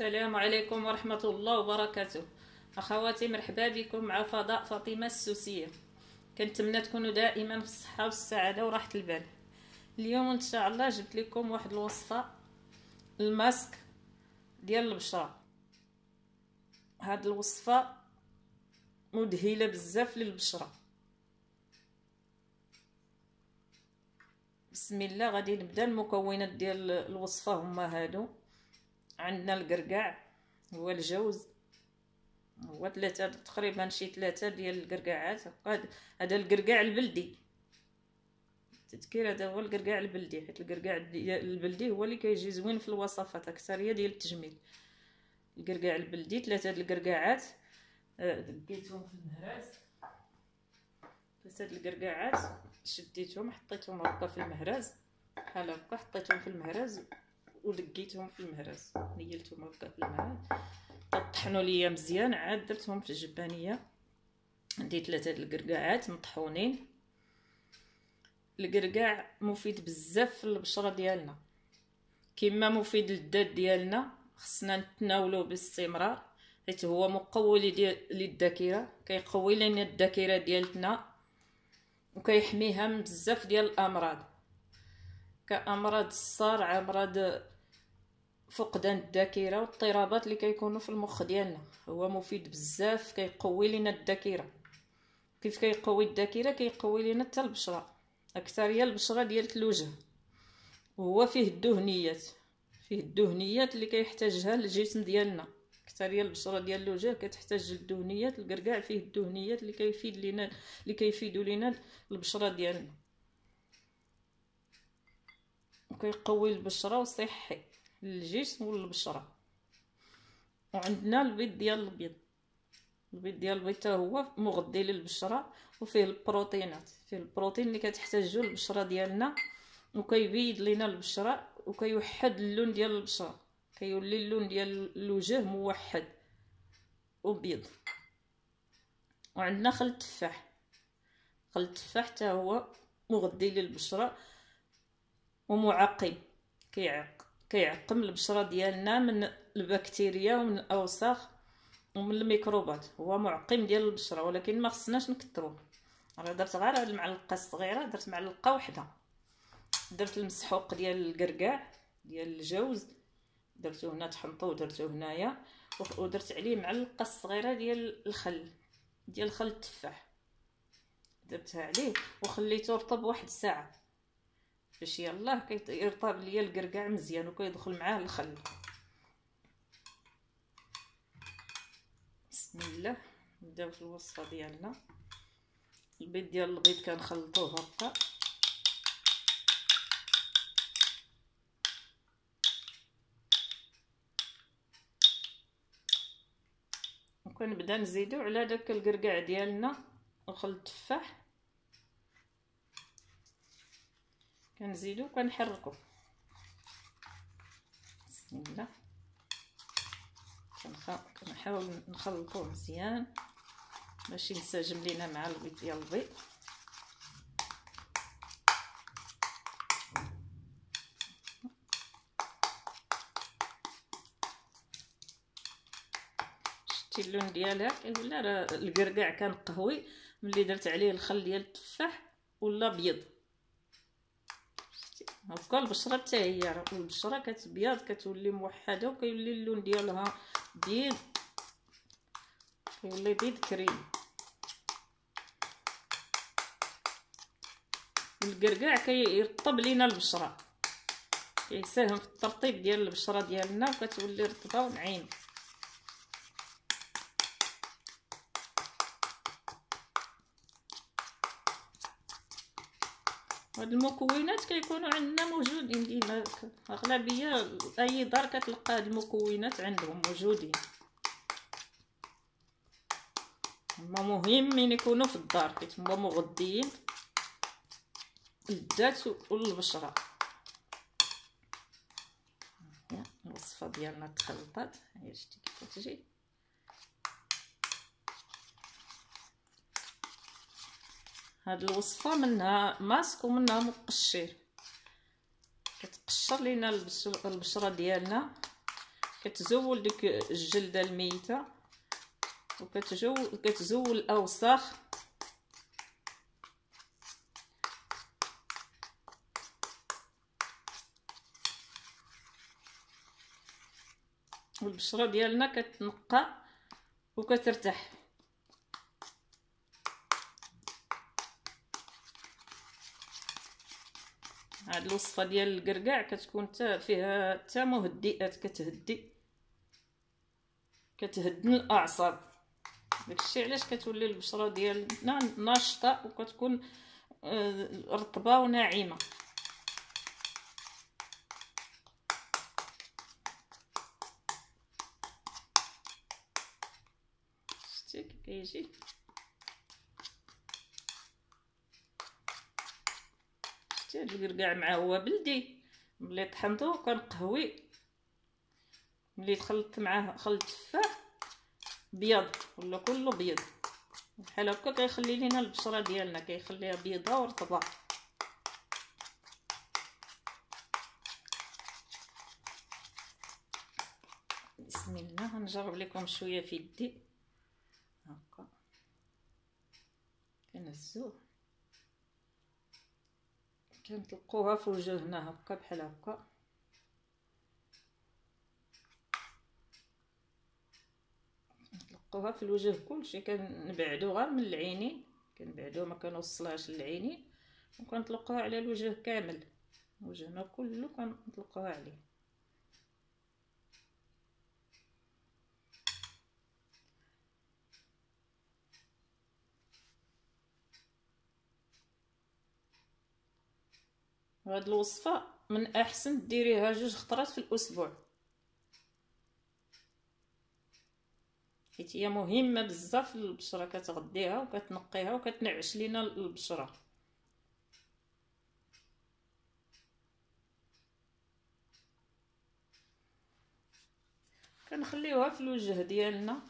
السلام عليكم ورحمة الله وبركاته. أخواتي مرحبا بكم مع فضاء فاطمة السوسية. كنتمنى تكونوا دائما في الصحة والسعادة وراحة البال. اليوم إن شاء الله جبت لكم واحد الوصفة الماسك ديال البشرة. هاد الوصفة مذهلة بزاف للبشرة. بسم الله غادي نبدأ المكونات ديال الوصفة. هما هادو. عندنا القرقاع هو الجوز. هو ثلاثة تقريبا شي ثلاثة ديال القرقاعات. هذا القرقاع البلدي. التذكير هذا هو القرقاع البلدي حيت القرقاع البلدي هو اللي كيجي زوين في الوصفات أكثرية ديال التجميل. القرقاع البلدي ثلاثة القرقاعات. آه، دقيتهم في المهراز. ثلاثة القرقاعات. شديتهم حطيتهم هكا في المهراز. بحال هكا حطيتهم في المهراز. ودقيتهم في المهرز نيلتهم هكا في المهرز طحنوا ليا مزيان عاد درتهم في الجبانية. عندي ثلاثة القرقاعات مطحونين. القرقاع مفيد بزاف في البشرة ديالنا. كما مفيد للداد ديالنا خصنا نتناولوه باستمرار. حيت هو مقوي للذاكرة كيقوي لنا الذاكرة ديالتنا. وكيحميها من بزاف ديال الأمراض. كأمراض الصرع أمراض فقدان الذاكرة واضطرابات اللي كيكونوا في المخ ديالنا. هو مفيد بزاف كيقوي لنا الذاكرة. كيف كيقوي الذاكرة؟ كيقوي لنا حتى البشرة. اكثريه البشرة ديال الوجه. وهو فيه الدهنيات. فيه الدهنيات اللي كيحتاجها الجسم ديالنا. اكثريه البشرة ديال الوجه كتحتاج للدهنيات الكركاع فيه الدهنيات اللي كيفيد لنا اللي كيفيدوا لنا البشرة ديالنا. وكيقوي البشرة وصحي. للجسم والبشرة. وعندنا البيض ديال البيض. البيض ديال البيض هو مغذي للبشرة وفيه البروتينات. فيه البروتين اللي كتحتاجو البشرة ديالنا وكيبيض لينا البشرة وكيوحد اللون ديال البشرة. كيولي اللون ديال الوجه موحد وبيض. وعندنا خل التفاح خل التفاح حتى هو مغذي للبشرة ومعقم. كيعق كيعقم البشرة ديالنا من البكتيريا ومن الأوساخ ومن الميكروبات. هو معقم ديال البشرة ولكن ما خصناش نكثروه أنا درت غير هاد المعلقة الصغيرة درت معلقة وحدة. درت المسحوق ديال الكركاع ديال الجوز. درتو هنا طحنطو ودرتو هنايا. ودرت عليه معلقة صغيرة ديال الخل ديال خل التفاح. درتها عليه وخليته رطب واحد الساعة باش يلاه كيرطب ليا الكركاع مزيان وكيدخل معاه الخل. بسم الله. نبداو في الوصفة ديالنا. البيض ديال البيض كنخلطوه هكا. وكنبدا نزيدو على داك الكركاع ديالنا. وخل التفاح. كنزيدو كنحركو. بسم الله كنحاول نخلطوه مزيان باش ينسجم لينا مع البيض ديال البيض. شتي اللون ديالها كيولي راه الكركاع كان قهوي ملي درت عليه الخل ديال التفاح ولا بيض. هكا البشره حتى هي البشرة كتبيض كتولي موحدة وكيولي اللون ديالها بيض كيولي بيض كريم. الكركاع كيرطب لينا البشرة كيساهم في الترطيب ديال البشرة ديالنا وكتولي رطبة ونعيمه هاد المكونات كيكونوا عندنا موجودين ديما. أغلبية أي دار كتلقى هاد المكونات عندهم موجودين. هما مهمين يكونوا في الدار حيت هما مغذيين للذات والبشرة. الوصفة ديالنا تخلطات. هي شتي كتجي هاد الوصفة منها ماسك ومنها مقشر. كتقشر لينا البشرة ديالنا. كتزول ديك الجلدة الميتة. وكتجو كتزول الأوساخ. والبشرة ديالنا كتنقى وكترتاح. هاد الوصفة ديال الكركاع كتكون حتى فيها حتى مهدئات كتهدي. كتهدن الأعصاب. داكشي علاش كتولي البشرة ديالنا ناشطة وكتكون آه، رطبة وناعمه شتي كيجي. الكركاع مع هو بلدي. ملي طحنتو كنقهوي ملي تخلطت معاه خلط تفاح بيض ولا كله بيض. بحال هكا كيخلي لينا البشرة ديالنا كيخليها بيضة ورطبة. بسم الله غنجرب لكم شوية في يدي. هكا. كنهزوه كنطلقوها في وجهنا هكا بحال هكا. نطلقوها في الوجه كلشي كنبعدو غير من العينين. كنبعدو ما كنوصلهاش للعينين. وكنطلقوها على الوجه كامل. وجهنا كله كنطلقوها عليه. هاد الوصفة من أحسن ديريها جوج خطرات في الأسبوع. حيت هي مهمة بزاف للبشره كتغديها وكتنقيها وكتنعش لينا البشرة. كنخليوها في الوجه ديالنا.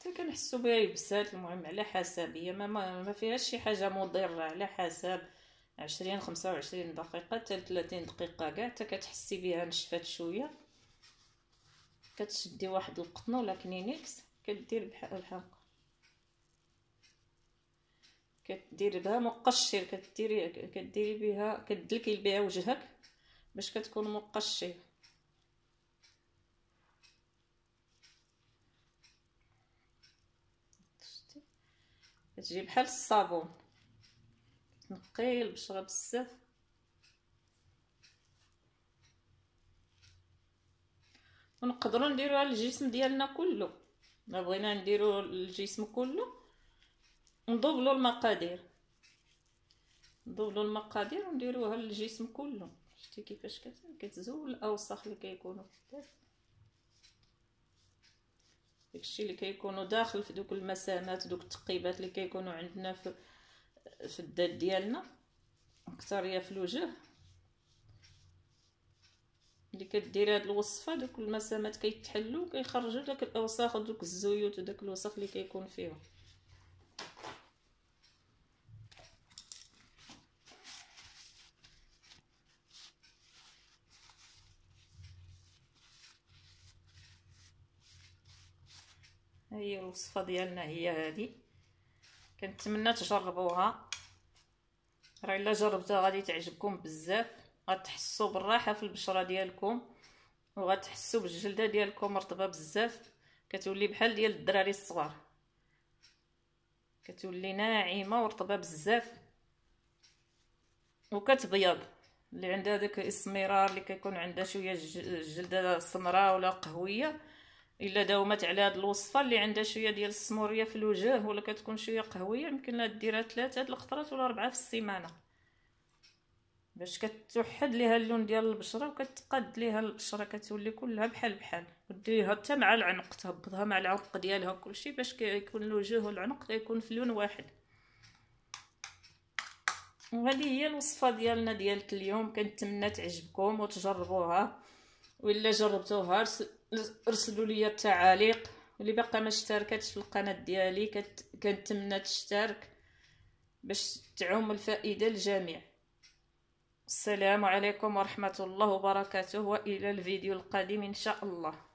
حتى كنحسوا بها يبسات المهم على حسب هي ما, ما فيهاش شي حاجة مضرة على حسب عشرين خمسة وعشرين دقيقة حتى ثلاثين دقيقة كاع حتى كتحسي بها نشفات شوية. كتشدي واحد القطن ولا كنينيكس كدير بحال هكا. كدير بها مقشر كديري كديري بها كدلكي بها وجهك باش كتكون مقشر. كتجي بحال الصابون. تنقي البشره بزاف ونقدروا نديروها للجسم ديالنا كله ما بغينا نديرو الجسم كله نضبلوا المقادير. نضبلوا المقادير ونديروها للجسم كله شتي كيفاش كتزول الأوساخ اللي كيكونوا في الدم داكشي اللي كيكونوا داخل في دوك المسامات دوك التقيبات اللي كيكونوا عندنا في في ديالنا اكثريه في الوجه. اللي كديري هاد الوصفة دوك المسامات كيتحلوا كيخرجوا داك الأوساخ ودوك الزيوت وداك الوسخ اللي كيكون فيهم. هي الوصفة ديالنا هي هذه كنتمنى تجربوها. راه الا جربتوها غادي تعجبكم بزاف غتحسوا بالراحة في البشرة ديالكم وغتحسوا بالجلدة ديالكم رطبه بزاف. كتولي بحال ديال الدراري الصغار. كتولي ناعمة ورطبه بزاف. وكتبيض اللي عندها داك الاسمرار اللي كيكون عندها شوية الجلدة سمراء ولا قهوية. إلا داومت على هاد الوصفة اللي عندها شوية ديال السمورية في الوجه ولا كتكون شوية قهوية يمكن لها ديرها ثلاثة هاد الخطرات ولا اربعه في السيمانة. باش كتوحد ليها اللون ديال البشرة وكتقاد ليها البشرة كتولي كلها بحال بحال. وديها حتى مع العنق تهبطها مع العنق ديالها كلشي باش كيكون الوجه والعنق كيكون في لون واحد. وهذه هي الوصفة ديالنا ديال اليوم. كنتمنى تعجبكم وتجربوها. وإلا جربتوها ارسلوا لي التعاليق واللي باقا ما اشتركتش في القناة ديالي كت... كنتمنى تشترك باش تعم الفائدة للجميع. السلام عليكم ورحمة الله وبركاته وإلى الفيديو القادم إن شاء الله.